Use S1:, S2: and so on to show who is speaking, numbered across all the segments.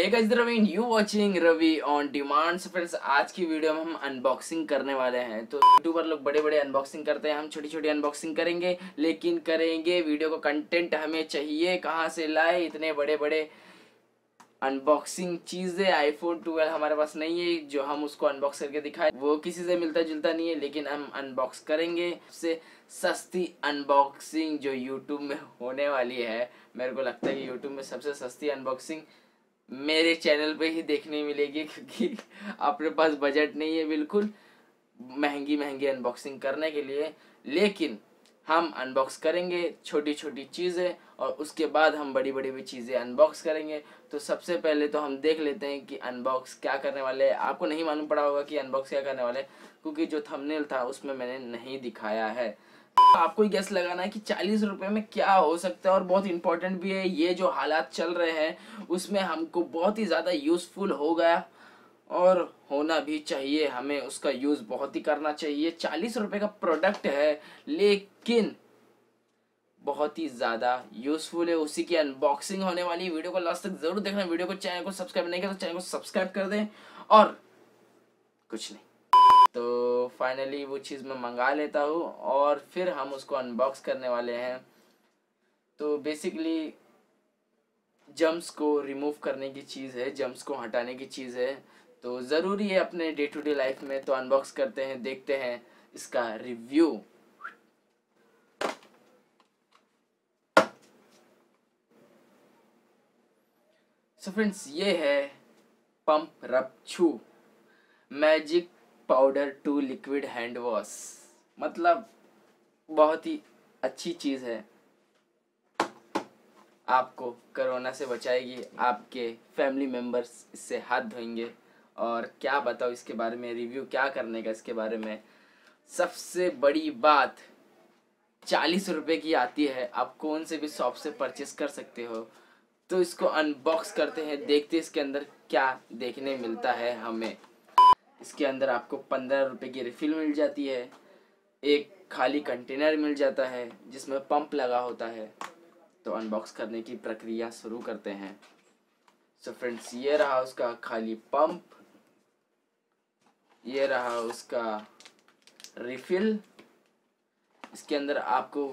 S1: Hey guys Ravi you watching Ravi on demand friends आज की video में हम अनबॉक्सिंग करने वाले हैं। तो यूट्यूबर लोग बड़े बड़े अनबॉक्सिंग करते हैं। हम छोटी छोटी अनबॉक्सिंग करेंगे, लेकिन करेंगे वीडियो को कंटेंट हमें चाहिए। कहाँ से लाए? इतने बड़े बड़े अनबॉक्सिंग चीज़ें। आईफोन 12 हमारे पास नहीं है, जो हम उसको अनबॉक्स करके दिखाए। वो किसी से मिलता जुलता नहीं है, लेकिन हम अनबॉक्स करेंगे। सबसे सस्ती अनबॉक्सिंग जो यूट्यूब में होने वाली है। मेरे को लगता है कि यूट्यूब में सबसे सस्ती अनबॉक्सिंग मेरे चैनल पे ही देखने मिलेगी, क्योंकि अपने पास बजट नहीं है बिल्कुल महँगी महँगी अनबॉक्सिंग करने के लिए। लेकिन हम अनबॉक्स करेंगे छोटी छोटी चीज़ें और उसके बाद हम बड़ी बड़ी भी चीज़ें अनबॉक्स करेंगे। तो सबसे पहले तो हम देख लेते हैं कि अनबॉक्स क्या करने वाले हैं। आपको नहीं मालूम पड़ा होगा कि अनबॉक्स क्या करने वाले क्योंकि जो थंबनेल था उसमें मैंने नहीं दिखाया है। आपको गैस लगाना है कि चालीस रुपए में क्या हो सकता है और बहुत इंपॉर्टेंट भी है, ये जो हालात चल रहे हैं, उसमें हमको बहुत ही ज़्यादा यूजफुल हो गया और होना भी चाहिए, हमें उसका यूज़ बहुत ही करना चाहिए। चालीस रुपए का प्रोडक्ट है, लेकिन बहुत ही ज़्यादा यूजफुल है। उसी की अनबॉक्सिंग होने वाली है। वीडियो को लास्ट तक ज़रूर देखना। वीडियो को चैनल को सब्सक्राइब नहीं किया तो चैनल को सब्सक्राइब कर दें और कुछ नहीं। तो फाइनली वो चीज़ मैं मंगा लेता हूँ और फिर हम उसको अनबॉक्स करने वाले हैं। तो बेसिकली जम्स को रिमूव करने की चीज़ है जम्स को हटाने की चीज़ है। तो ज़रूरी है अपने डे टू डे लाइफ में तो अनबॉक्स करते हैं, देखते हैं इसका रिव्यू सो so फ्रेंड्स ये है पंप रब छू magic powder to liquid hand wash मतलब बहुत ही अच्छी चीज़ है। आपको कोरोना से बचाएगी, आपके फैमिली मेंबर्स इससे हाथ धोएँगे। और क्या बताओ इसके बारे में रिव्यू क्या करने का इसके बारे में। सबसे बड़ी बात, चालीस रुपए की आती है। आप कौन से भी शॉप से परचेस कर सकते हो। तो इसको अनबॉक्स करते हैं, देखते इसके अंदर क्या देखने मिलता है हमें। इसके अंदर आपको पंद्रह रुपये की रिफिल मिल जाती है। एक खाली कंटेनर मिल जाता है, जिसमें पंप लगा होता है। तो अनबॉक्स करने की प्रक्रिया शुरू करते हैं। सो फ्रेंड्स ये रहा उसका खाली पंप ये रहा उसका रिफिल इसके अंदर आपको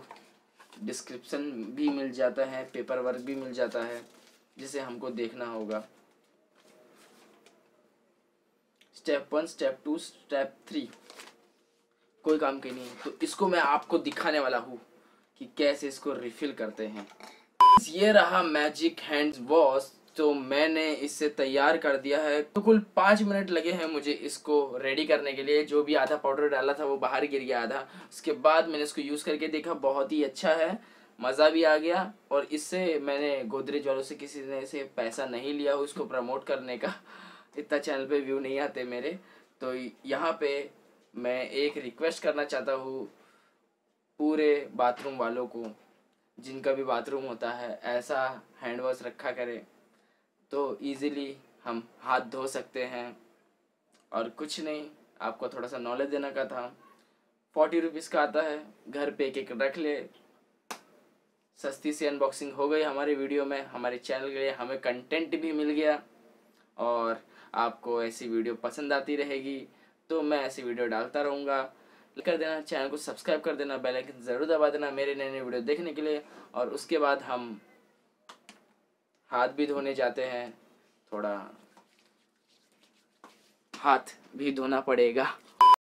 S1: डिस्क्रिप्शन भी मिल जाता है पेपर वर्क भी मिल जाता है, जिसे हमको देखना होगा। Step one step two step three कोई काम की नहीं तो इसको मैं आपको दिखाने वाला हूँ कि कैसे इसको रिफिल करते हैं। ये रहा मैजिक हैंड वॉश तो मैंने इसे तैयार कर दिया है। तो कुल पाँच मिनट लगे हैं मुझे इसको रेडी करने के लिए। जो भी आधा पाउडर डाला था वो बाहर गिर गया आधा। उसके बाद मैंने इसको यूज़ करके देखा, बहुत ही अच्छा है। मज़ा भी आ गया और इससे मैंने गोदरेज वालों से किसी ने से पैसा नहीं लिया इसको प्रमोट करने का। इतना चैनल पे व्यू नहीं आते मेरे। तो यहाँ पे मैं एक रिक्वेस्ट करना चाहता हूँ पूरे बाथरूम वालों को, जिनका भी बाथरूम होता है, ऐसा हैंड वॉश रखा करें। तो इजीली हम हाथ धो सकते हैं। और कुछ नहीं, आपको थोड़ा सा नॉलेज देने का था। फोर्टी रुपीज़ का आता है, घर पे एक एक रख ले। सस्ती सी अनबॉक्सिंग हो गई हमारे वीडियो में, हमारे चैनल के लिए हमें कंटेंट भी मिल गया। और आपको ऐसी वीडियो पसंद आती रहेगी तो मैं ऐसी वीडियो डालता रहूँगा। कर देना, चैनल को सब्सक्राइब कर देना, बेल आइकन ज़रूर दबा देना मेरे नए नए वीडियो देखने के लिए। और उसके बाद हम हाथ भी धोने जाते हैं, थोड़ा हाथ भी धोना पड़ेगा।